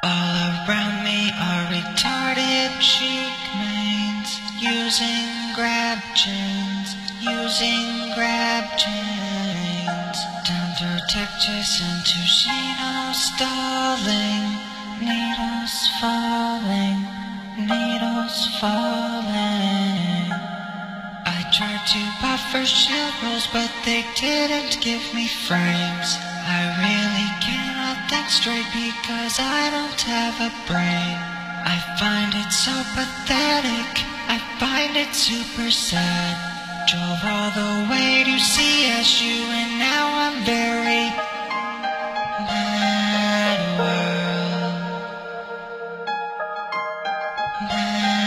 All around me are retarded Sheik mains using grab chains, using grab chains. Down throw Texas into Shino stalling, needles falling, needles falling. I tried to buffer shield rolls, but they didn't give me frames. I really straight because I don't have a brain. I find it so pathetic, I find it super sad. Drove all the way to CSU and now I'm very mad world. Mad